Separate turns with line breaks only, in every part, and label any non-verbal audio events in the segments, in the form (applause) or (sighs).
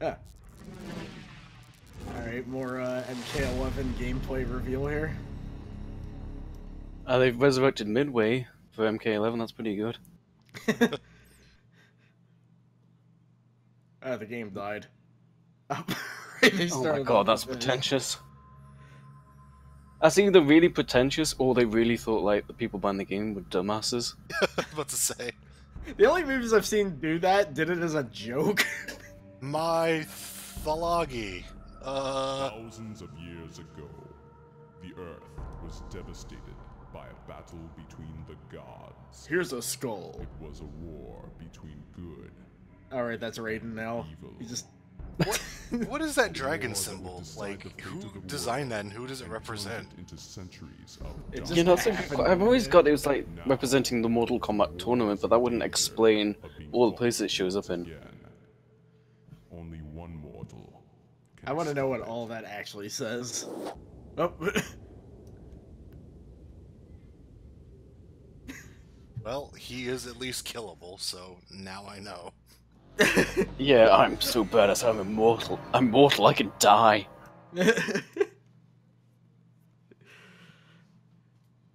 Yeah. Alright, more uh, MK11 gameplay reveal here.
Uh, they've resurrected Midway for MK11. That's pretty good. (laughs)
Uh, the game died. (laughs)
Oh my god, that's
again.
pretentious. That's either really pretentious or they really thought like the people behind the game were dumbasses. (laughs)
what to say?
The only movies I've seen do that did it as a joke.
My Thalagi. Uh,
Thousands of years ago, the Earth was devastated by a battle between the gods.
Here's a skull.
It was a war between good.
Alright, that's Raiden now. He just.
what, what is that dragon symbol? Like,
the
who designed that and who does it represent?
it Into centuries of
It
You know, it's like,
happened.
I've always got it was like representing the Mortal Kombat tournament, but that wouldn't explain all the places it shows up in.
again. Only one mortal. can
I want to know what all that actually says. Oh. (laughs)
Well, he is at least killable, so now I know. (laughs)
Yeah, I'm so badass. I'm immortal. I'm mortal. I can die. (laughs)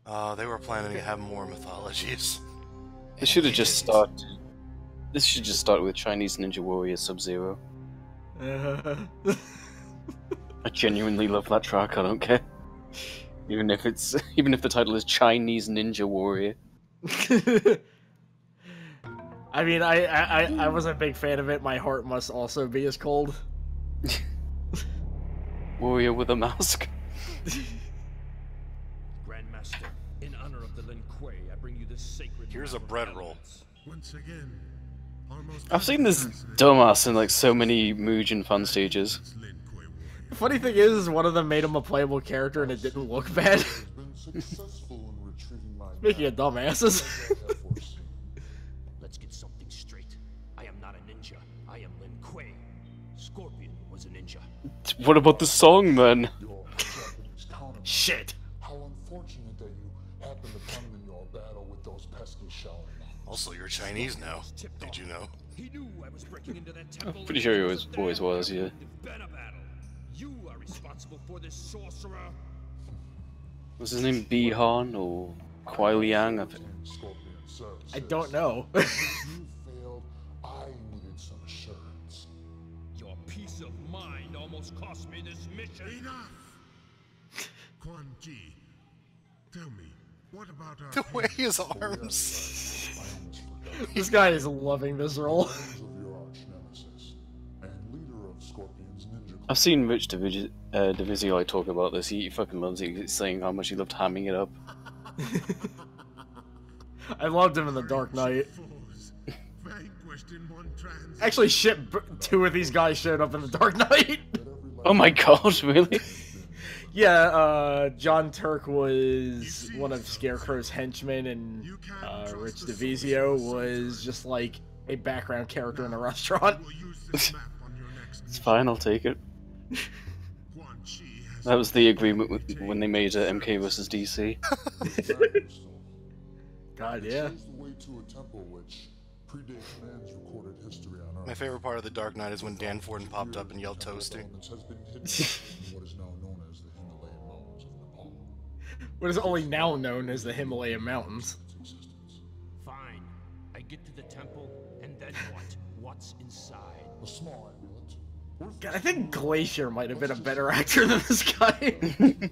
Uh, they were planning to have more mythologies.
This should have just started. This should just start with Chinese Ninja Warrior Sub Zero.
Uh,
I genuinely love that track. I don't care. Even if it's (laughs) even if the title is Chinese Ninja Warrior. (laughs)
I mean, I, I I- I was a big fan of it. My heart must also be as cold. (laughs)
Warrior with a mask.
Grandmaster, in honor of the Lin Kuei, I bring you this sacred.
Here's a bread roll.
Once again, almost
I've seen this dumbass in like so many Mugen fan stages.
The funny thing is, one of them made him a playable character, and it didn't look bad.
been successful in retrieving my
Speaking of dumbasses.
Let's get something straight. I am not a ninja. I am Lin Kuei. Scorpion was a ninja.
What about the song then?
Your Japanese counterpart.
Shit.
How unfortunate that you happened to come in your battle with those pesky Shaolin.
Also, you're Chinese now. Did you know?
He knew I was breaking into that temple.
pretty sure he
because
was-
of that,
always was, yeah.
You are responsible for this sorcerer.
Was his name Bihan or Kuai Liang? I think.
I don't know. (laughs)
you failed. I needed some assurance.
Your peace of mind almost cost me this mission.
Enough! (laughs) Quan Chi, tell me, what about our
The way his arms.
I almost forgot.
this guy is loving this role. (laughs)
I've seen Rich Divizi- uh, Divizio talk about this. He fucking loves it. He's saying how much he loved hamming it up. (laughs)
I loved him in The Dark Knight.
foes vanquished in one trans?
Actually, shit, two of these guys showed up in The Dark Knight.
Oh my god, (laughs) really? (laughs)
yeah, uh, John Turk was one of Scarecrow's henchmen, and uh, Rich Divizio was just like a background character in a restaurant.
We'll use this map on your next
It's fine, I'll take it.
Quan Chi has
That was the agreement with when they made uh, MK versus DC. (laughs)
God, yeah.
Chose the way to a temple which predates man's recorded history on Earth.
My favorite part of The Dark Knight is when Dan Forden popped up and yelled toasty.
Elements has been hidden in what is now known as the Himalayan Mountains of Nepal.
What is only now known as the Himalaya Mountains.
Fine. I get to the temple, and then what? What's inside?
A small amulet. Worth
God, I think Glacier might have been a better actor than this guy. (laughs)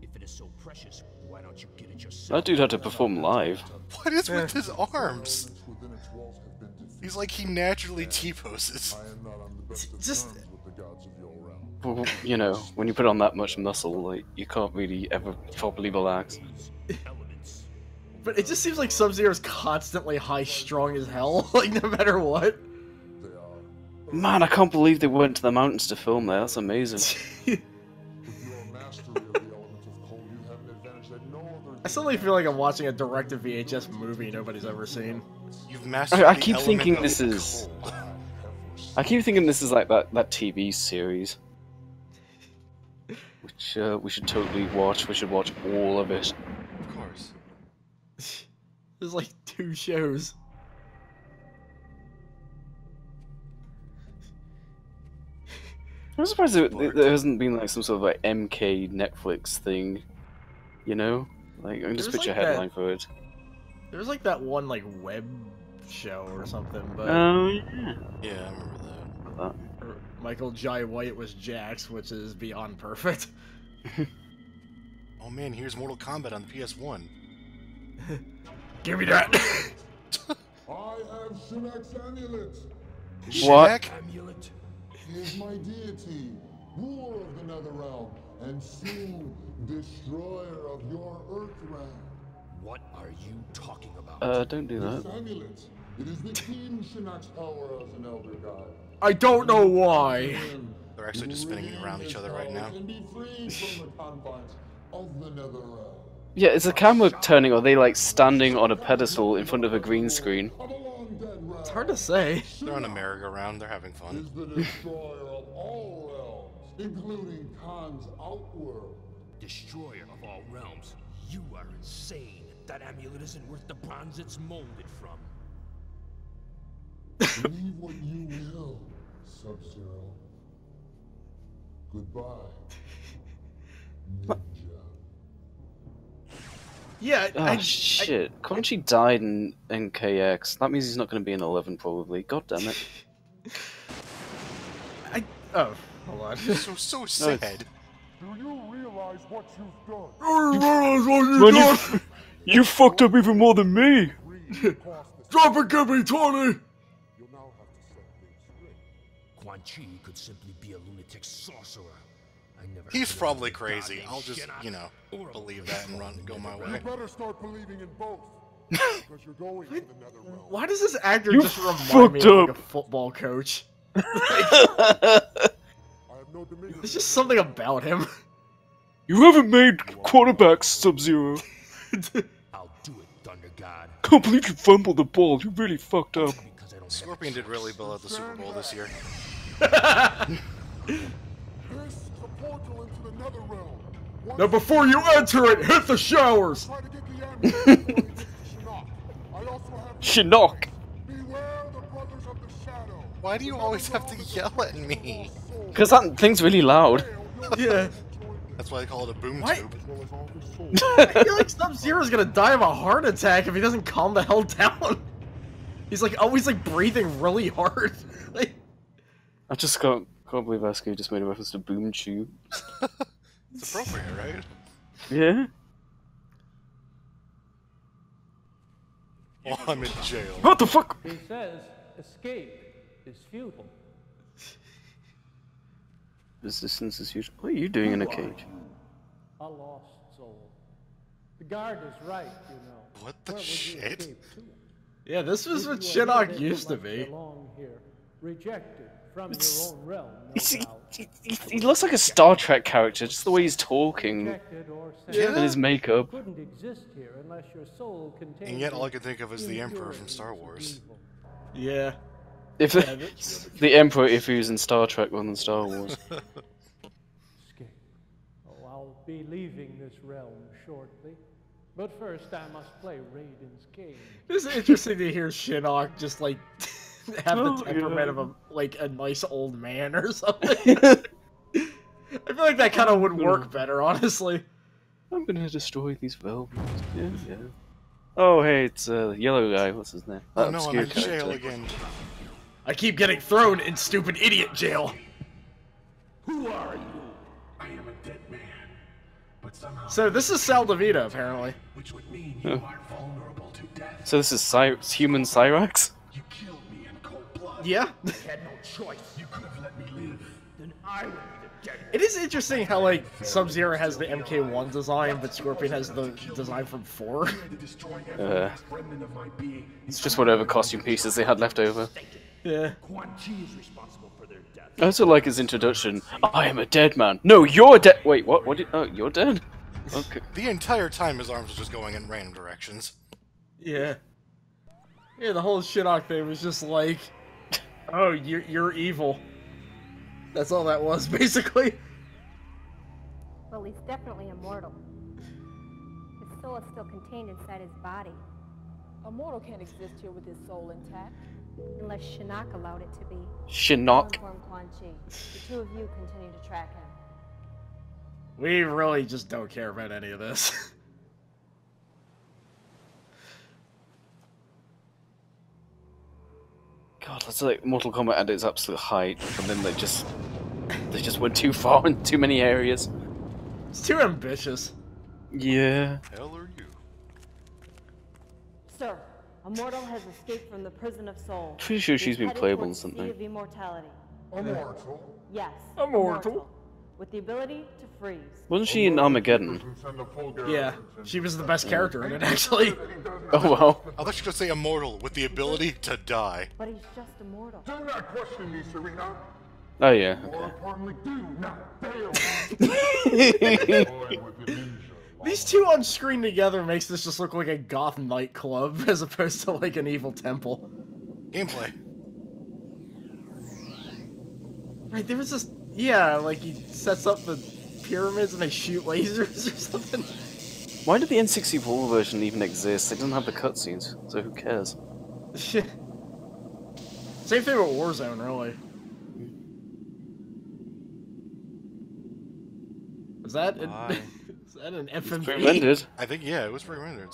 If it is so precious, why don't you get it yourself?
That dude had to perform live.
What is with his arms?
within its walls have been defeated.
He's like he naturally T poses.
I am not on the best of
Just-
terms with the gods of your realm.
Well, you know, when you put on that much muscle, like you can't really ever properly relax.
But it just seems like Sub Zero is constantly high strung as hell, (laughs) like no matter what.
They are.
Man, I can't believe they went to the mountains to film there. That's amazing.
With your mastery of the element of cold, you have an advantage that no other.
I suddenly feel like I'm watching a direct-to-VHS movie nobody's ever seen.
You've mastered
I, I keep
element
thinking this is. (laughs) I keep thinking this is like that that TV series, (laughs) which uh, we should totally watch. We should watch all of it.
Of course.
There's like two shows.
I'm surprised there, there there hasn't been like some sort of like MK Netflix thing. You know, like I can just
There's,
picture
like,
a
that-
headline for it.
There's like that one like web show or something, but
Oh yeah.
Yeah, I remember that.
That.
Michael Jai White was Jax, which is beyond perfect.
Oh man, here's Mortal Kombat on the PS1. (laughs)
Give me that. (laughs) (laughs)
I have Shinnok's amulet.
What?
Shaq?
Amulet?
He is my deity, ruler of the nether realm, and soon destroyer of your earth realm.
What are you talking about?
Uh, don't do
This
that.
amulet, it is the King Shinnok's power as an Elder God.
I don't know why.
They're actually just spinning around each other right now.
And be freed from the (laughs) confines of the Netherrealm.
Yeah, is the camera turning or are they like standing on a pedestal in front of a green screen?
Of a long dead realm.
It's hard to say.
They're on a merry-go-round. They're having
Is
fun.
the destroyer of all realms, including Kahn's outworld.
Destroyer of all realms. You are insane. That amulet isn't worth the bronze it's molded from.
Believe what you will, Sub-Zero. Goodbye. (laughs) Ninja.
Yeah,
Oh
I,
shit! Quan Chi died in MKX. That means he's not going to be in Eleven probably. God damn it!
I, oh, hold on. (laughs)
So so sad.
Do you realize what you've done?
you, you fucked up even more than me.
Read across the
Drop it, give me Tony.
You'll now have to set things straight.
Quan Chi could simply be a lunatic sorcerer. I never
He's probably crazy. I'll just, you know, believe that and run,
called
go my way.
You better start believing in both. (laughs) because you're going to the Netherrealm.
Why does this actor
You
just remind me of like, a football coach? (laughs)
I have no.
There's just something about him.
You haven't made quarterbacks, Sub Zero. (laughs)
I'll do it, Thunder God.
Can't believe you fumbled the ball. You really fucked up.
Because I don't have
Scorpion did really well at the Super Bowl this year.
Now, before you enter it, hit the showers.
try to get the amulet before you get to Shinnok. I also have
Shinnok.
Beware the Brothers of the Shadow.
Why do you always have to yell at me?
Because that thing's really loud.
Yeah.
That's why they call it a boom
What?
tube. (laughs)
I feel like Sub Zero's gonna die of a heart attack if he doesn't calm the hell down. (laughs) He's like always like breathing really hard. (laughs) like,
I just can't, can't believe Asco just made a reference to Boom Tube.
It's appropriate, right?
Yeah?
While I'm in jail.
What the fuck?
He says escape is futile.
Resistance is usual. What are you doing in a cage?
A lost soul. The guard is right, you know.
What the
Where
shit?
yeah, this was
If
what
you
Shinnok used to be.
here, rejected from
It's-
your own realm, no (laughs)
He's- He, he, he, he looks like a Star Trek character, just the way he's talking
yeah. or sent
and his makeup.
couldn't exist here unless your soul contained
And yet all I can think of is the Emperor from Star Wars.
Yeah.
If
Yeah, this- (laughs)
the Emperor, if he was in Star Trek rather than Star Wars. (laughs)
Oh, I'll be leaving this realm shortly. But first, I must play Raiden's game.
It's interesting to hear Shinnok just like (laughs) (laughs) have
Oh,
the temperament
yeah.
of a like a nice old man or something. (laughs) (laughs) I feel like that kind of would work better, honestly.
I'm gonna destroy these velvets. Yeah, yeah. Oh, hey, it's a uh, yellow guy. What's his name?
Oh
That
no, I'm in jail again.
I keep getting thrown in stupid idiot jail.
Who are you?
I am a dead man. But somehow,
So this is Sal Divita, apparently.
which would mean you are vulnerable to death.
So this is Cy- human Cyrax?
You killed me in cold blood.
Yeah.
Had no choice.
You could have let me live.
Then I would be the dead
It is interesting how like Sub Zero has the MK1 design, but Scorpion has the design from four.
I had to destroy every
Uh,
last remnant of my being.
It's just whatever costume pieces they had left over.
Yeah.
Quan Chi is responsible for their death.
I also like his introduction. I am a dead man. No, you're dead. Wait, what? What? Did... Oh, you're dead. Okay. (laughs)
The entire time his arms were just going in random directions.
Yeah. Yeah, the whole Shinnok thing was just like, oh, you're you're evil. That's all that was (laughs) basically.
Well, he's definitely immortal. His soul is still contained inside his body,
A mortal can't exist here with his soul intact.
unless Shinnok allowed it to be.
Shinnok.
Quan Chi. The
two of you continue to track him.
We really just don't care about any of this. (laughs)
God, that's like Mortal Kombat at its absolute height, and then they just they just went too far in too many areas.
it's too ambitious.
Yeah.
Hell are you?
Sir, a mortal has escaped from the prison of souls.
Pretty sure
He
she's
is
been playable
towards
in
the
something.
Sea of immortality.
Immortal.
Yes.
Immortal.
With the ability to freeze.
Wasn't she in Armageddon?
Yeah, she was the best character in it, actually. (laughs)
Oh well.
I thought you were gonna say immortal with the ability to die.
But he's just immortal.
Do not question me, Sareena.
Oh yeah.
More importantly, do not fail. (laughs)
These two on screen together makes this just look like a goth nightclub (laughs) as opposed to like an evil temple.
Gameplay.
Right, there was this. Yeah, like he sets up the pyramids and they shoot lasers (laughs) or something.
Why did the N64 version even exist? It doesn't have the cutscenes, so who cares? (laughs)
Same thing with Warzone, really. Is that an,
Why? (laughs)
is that an FMV?
Pre-rendered.
I think yeah, it was pre-rendered.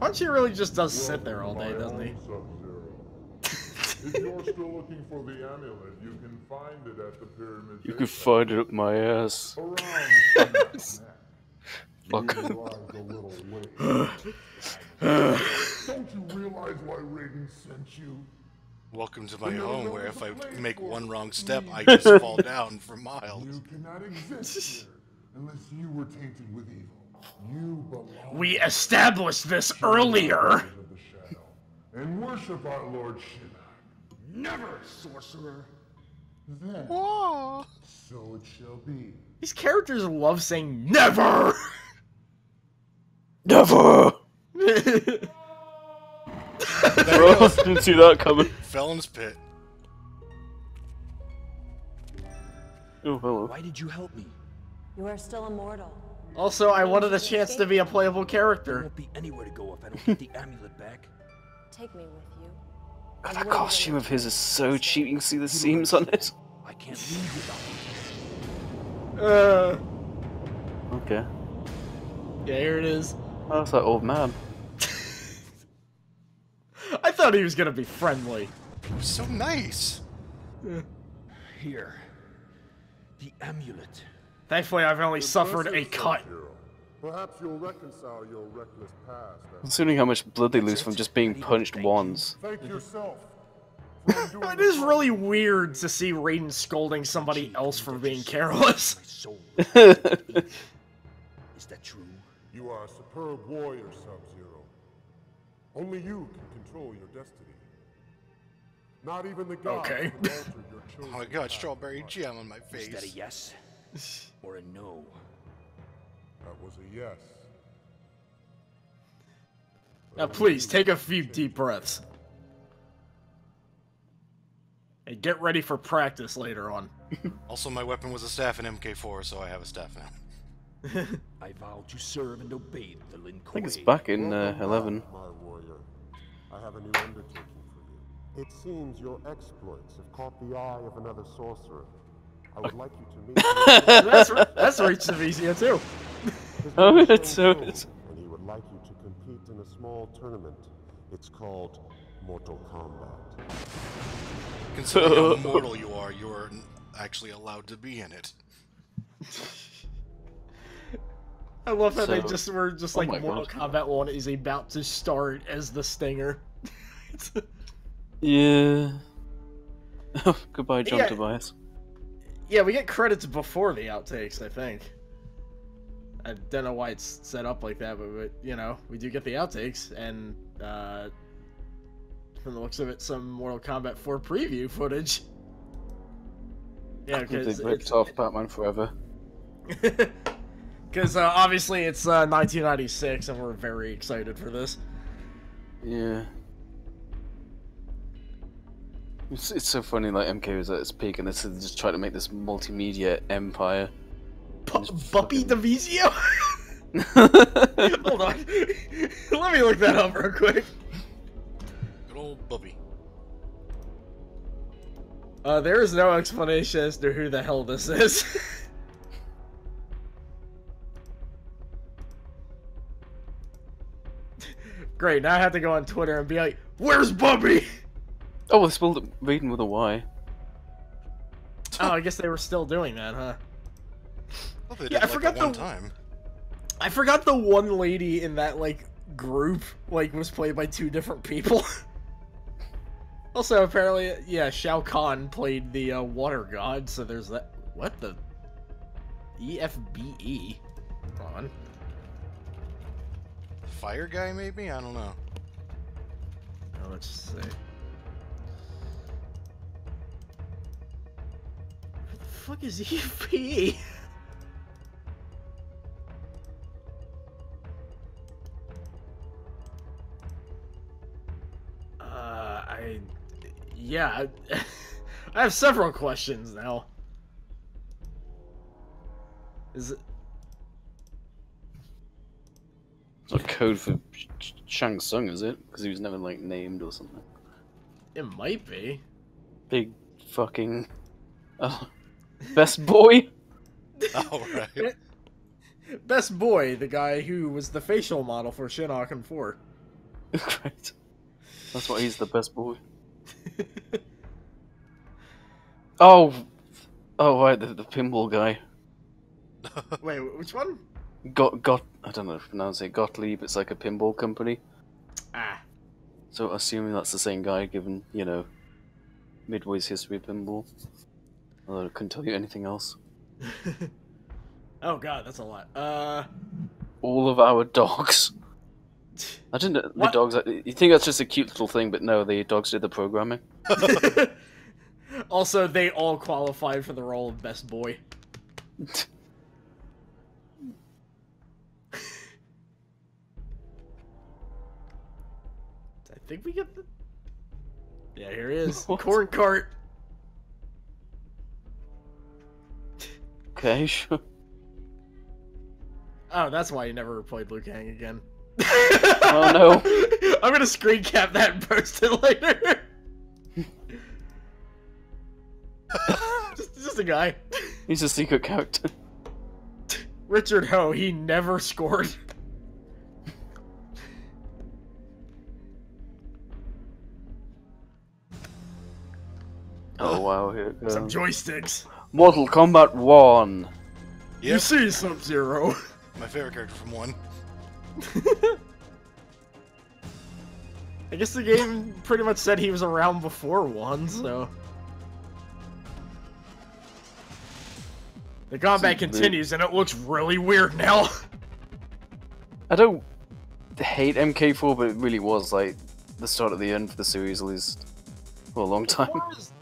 Punch really just does sit there all day, doesn't he?
If you're (laughs) still looking for the amulet, you can find it at the pyramid.
You could find it up my ass. (laughs) Fuck. (laughs)
Don't you realize why Raiden sent you?
Welcome to my home, where if I make one wrong step, I just fall down for miles.
You cannot exist here unless you were tainted with evil. You
We established this earlier.
of the shadow and worship our Lord Shiva.
Never, sorcerer.
Then, so it shall be.
These characters love saying never. (laughs)
Never. (laughs) Bro, didn't see that coming.
Felon's pit.
Oh hello.
Why did you help me?
You are still immortal.
Also, I wanted a chance to be a playable character.
There
character.
won't be anywhere to go if I don't get the (laughs) amulet back.
Take me with you.
God, that costume of his is so cheap. You can see the seams on it.
I can't leave without you.
Uh,
Okay.
yeah, here it is.
Oh, that's that old man. (laughs)
I thought he was gonna be friendly.
It was so nice.
Here. The amulet.
Thankfully, I've only suffered a cut.
Sub-Zero. Perhaps you'll reconcile your reckless past. and
Considering how much blood they lose from just being punched once.
Thank yourself. for (laughs) doing
It
the
is
right
really weird to see Raiden scolding somebody else for being careless. (laughs)
Is that true?
You are a superb warrior, Sub-Zero. Only you can control your destiny. Not even the gods
Okay.
can alter your chosen (laughs)
Oh my god, strawberry jam on my face.
Is that a yes? Or a no?
That was a yes.
Now, please take a few deep breaths. And get ready for practice later on. (laughs)
Also, my weapon was a staff in MK4, so I have a staff now. (laughs)
I vow to serve and obey the Lin
I think it's back in uh, 11.
My warrior. I have a new undertaking for you. It seems your exploits have caught the eye of another sorcerer. I would like you to meet (laughs)
That's, that's Reach Divizio too.
Oh,
name is
it's so-
Shang And he would like you to compete in a small tournament. It's called Mortal Kombat.
Considering how (laughs) mortal you are, you're actually allowed to be in it.
I love how they just were just
Oh
like
my
Mortal
God.
Kombat 1 is about to start as the Stinger.
Yeah. (laughs) Goodbye, John
Yeah.
Tobias.
Yeah, we get credits before the outtakes, I think. I don't know why it's set up like that, but, you know, we do get the outtakes, and uh, from the looks of it, some Mortal Kombat 4 preview footage. Yeah, because...
They ripped off Batman Forever. (laughs)
Because uh, obviously it's uh, 1996, and we're very excited for this.
Yeah. It's, it's so funny, like MK was at its peak, and this is just trying to make this multimedia empire.
Pu- Buppy Divizio? (laughs) Hold on. (laughs) Let me look that up real quick.
Good old Bubby.
Uh, there is no explanation as to who the hell this is. (laughs) Great, now I have to go on Twitter and be like, Where's Bubby?
Oh, they spelled it reading with a Y.
Oh, I guess they were still doing that, huh?
Well, they did
Yeah, I
like
forgot
that one
the-
time.
I forgot the one lady in that, like, group, like, was played by two different people. (laughs) also, apparently, yeah, Shao Kahn played the uh, water god, so there's that. What the? E EFBE? Hold on.
Fire guy, maybe? I don't know.
Oh, let's see. Fuck is E (laughs) EFBE? Uh, I, yeah, I, (laughs) I have several questions now. Is it?
It's not code for Sh- Sh- Shang Tsung, is it? Because he was never like named or something.
It might be.
Big fucking uh, best boy. (laughs)
All right.
Best boy, the guy who was the facial model for Shinnok 4.
Great. That's why he's the best boy. (laughs) oh, oh right, the, the pinball guy. (laughs)
Wait, which one?
Got got. I don't know if to pronounce it. Gottlieb. It's like a pinball company.
Ah.
So assuming that's the same guy, given you know Midway's history of pinball. Although I couldn't tell you anything else. (laughs)
Oh god, that's a lot. Uh,
All of our dogs. (laughs) I didn't. The
What?
dogs. You think that's just a cute little thing, but no, the dogs did the programming. (laughs)
also, they all qualified for the role of best boy. I think we get the. Yeah, here he is.
What?
Corn cart.
Okay, (laughs) sure.
Oh, that's why you never played Liu Kang again.
Oh no. (laughs)
I'm gonna screen cap that and post it later. (laughs) just, just a guy.
He's a secret character.
Richard Ho, he never scored.
Oh wow, here.
Some joysticks.
Mortal Kombat 1.
You see Sub Zero.
my favorite character from one. (laughs)
I guess the game pretty much said he was around before one, so. The combat
See, the-
continues and it looks really weird now. (laughs)
I don't hate MK4, but it really was like the start of the end for the series, at least for a long time.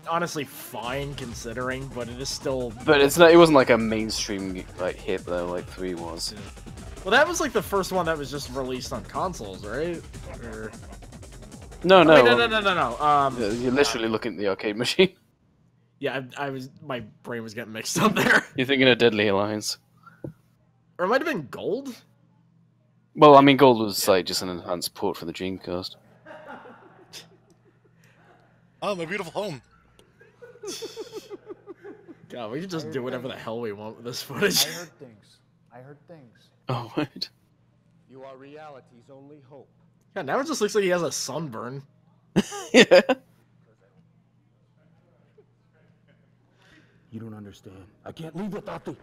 Honestly fine considering, but it is still.
But it's not. It wasn't like a mainstream like hit though, like three was.
Well, that was like the first one that was just released on consoles, right? Or...
No,
Oh,
no,
no, no, no, no, no. Um,
yeah, You're literally looking at the arcade (laughs) machine.
yeah, I, I was. My brain was getting mixed up there. (laughs)
You're thinking of Deadly Alliance.
Or it might have been Gold.
Well, I mean, Gold was like just an enhanced port for the Dreamcast.
Oh, my beautiful home. (laughs)
God, we can just do whatever the hell we want with this footage.
I heard things. I heard things. (laughs)
Oh wait.
You are reality's only hope.
Yeah, now it just looks like he has a sunburn. (laughs)
yeah.
You don't understand. I can't leave without the.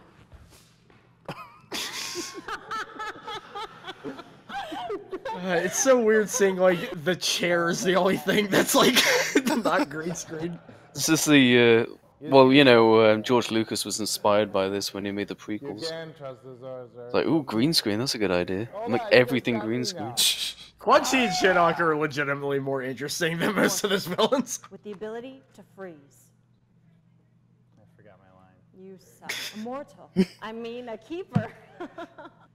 Uh, it's so weird seeing like the chair is the only thing that's like (laughs) not green screen.
This is the. Uh, well, you know, um, George Lucas was inspired by this when he made the prequels.
can trust the Zarzar.
It's like, ooh, green screen. That's a good idea. And, like everything green screen. (laughs)
Quan Chi and Shinnok are legitimately more interesting than most of his villains.
With the ability to freeze.
I forgot my line.
You suck. Immortal. (laughs) I mean, a keeper.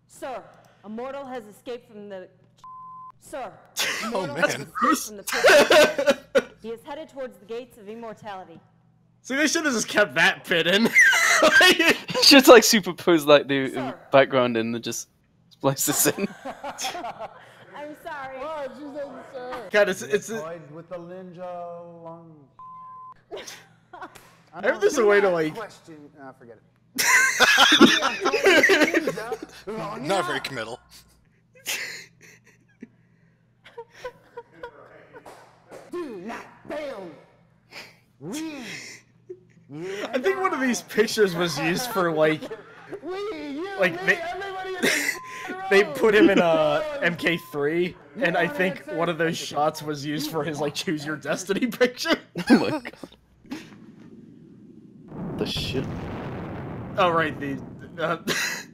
Sir, a mortal has escaped from the. Sir, (laughs) a
Oh,
mortal
man.
escaped from the prison. (laughs) he is headed towards the gates of immortality.
See, they should have just kept that bit in. (laughs)
just like superimpose like the uh,
Sir.
background and then just splice this in.
I'm sorry.
Oh, she said, sir.
God, it's it's
Avoid with the ninja long. I
Maybe there's a way to like.
Question. Nah, forget it.
Not very committal.
Do not fail. We.
I think one of these pictures was used for like, like they, (laughs) they put him in a MK3, and I think one of those shots was used for his like choose your destiny (laughs) picture.
Oh my god. The shit.
Oh right, the. Uh, (laughs) this,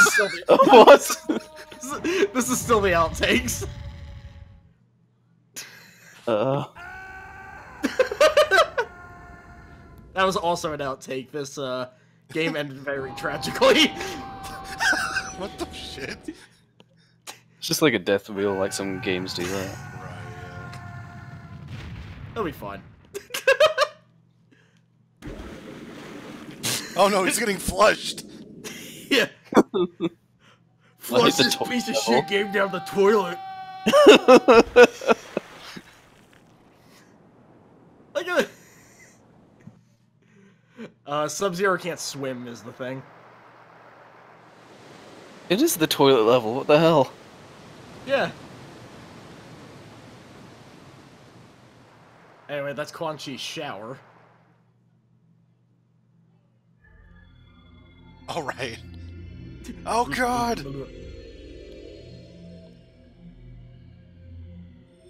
is still the
What?
This is still the outtakes.
Uh, (laughs)
That was also an outtake. This uh, game ended very tragically. (laughs)
what the shit?
it's just like a death wheel, like some games do that.
That'll be fine.
Oh no, he's getting flushed. (laughs)
yeah. Flush this
toilet
piece of
bowl.
shit game down the toilet. Look at it. Uh, Sub Zero can't swim is the thing.
It is the toilet level. What the hell?
Yeah. Anyway, that's Quan Chi's shower.
All right. Oh god.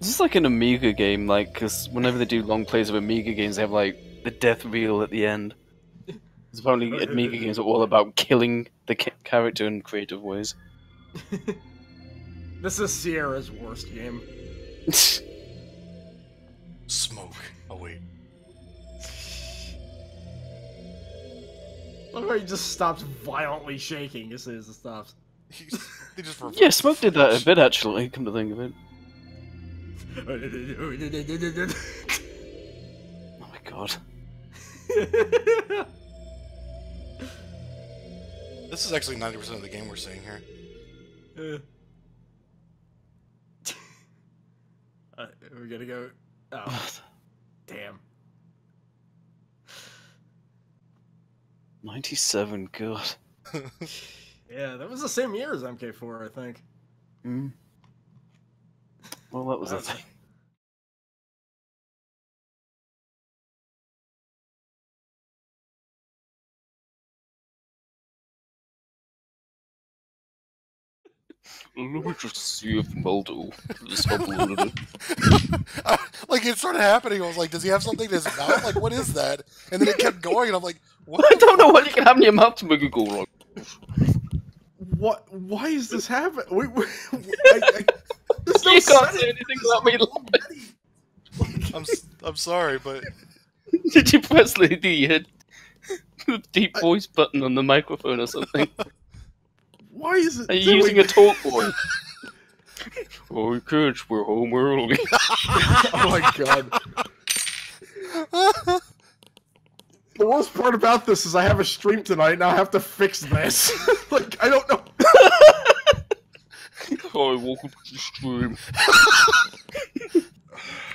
This is like an Amiga game, like, because whenever they do long plays of Amiga games, they have like the death reel at the end. It's apparently Amiga games are all about killing the ca- character in creative ways. (laughs)
This is Sierra's worst game. (laughs)
Smoke. Oh wait.
Look how he just stops violently shaking as soon as it stops.
They just (laughs)
yeah, Smoke did that a bit actually. Come to think of it. Oh my god.
This is actually 90% of the game we're seeing here. (laughs)
Uh, we're gonna go. Oh, (sighs) damn.
97, god. (laughs)
Yeah, that was the same year as MK4, I think.
Mm. Well, that was the
Uh,
thing. Let me just see if Muldo is uploaded it. (laughs)
like it started happening. I was like, does he have something in his mouth? Like, what is that? And then it kept going, and I'm like, what?
I don't know what you can have in your mouth to make it go wrong.
What? Why is this happening? Wait, wait, I, I, there's no
you can't
setting.
say anything without me laughing.
I'm s- I'm sorry, but
Did you press the, the, the deep voice button on the microphone or something? (laughs)
Why is it?
Are you
doing-
using a talk (laughs) voice? oh, kids, we're home early.
oh my god. (laughs) The worst part about this is I have a stream tonight and I have to fix this. (laughs) like, I don't know.
Hi, welcome to the stream.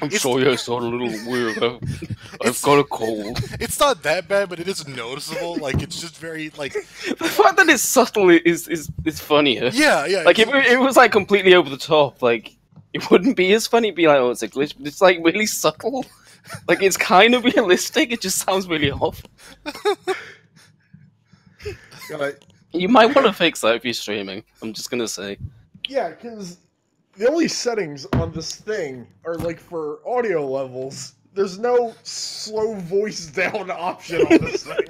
I'm sorry I sound a little (laughs) weird. I've, I've got a cold.
it's not that bad. But it is noticeable. Like it's just very like (laughs)
The fact that it's subtle is is, is funnier.
yeah, yeah.
Like if it, it was like completely over the top, like it wouldn't be as funny. It'd be like, oh, it's a glitch, but it's like really subtle. (laughs) Like it's kind of realistic. It just sounds really off. You might want to fix that if you're streaming. I'm just gonna say.
Yeah, because the only settings on this thing are like for audio levels. There's no slow voice (laughs) down option on this thing.